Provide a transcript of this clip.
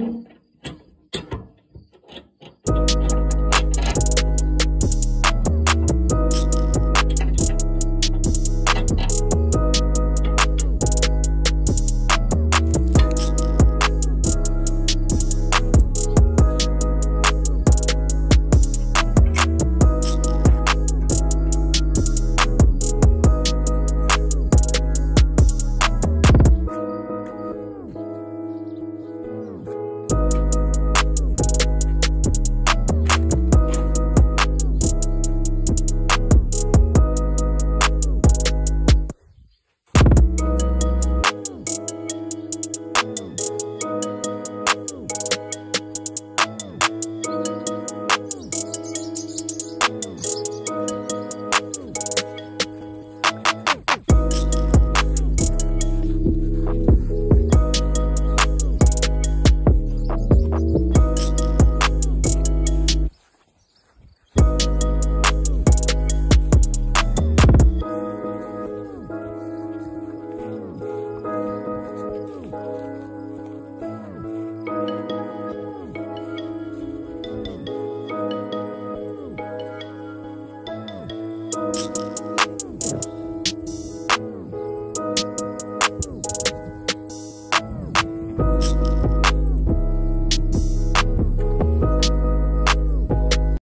Mm-hmm.